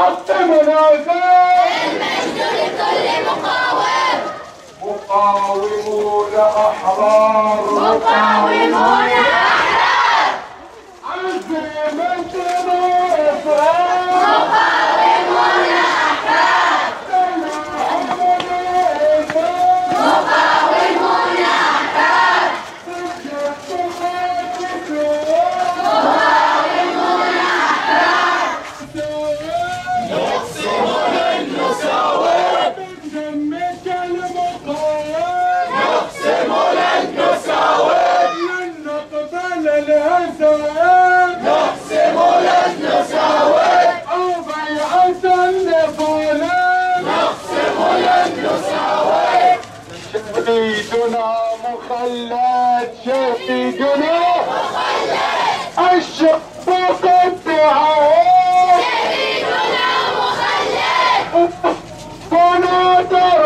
ولدرب الحق منازل لكل مقاوم. مقاومون أحرار. مقاومون نبونا نقسم لن نسعى شهيدنا قد دعا شهيدنا مخلد فنادى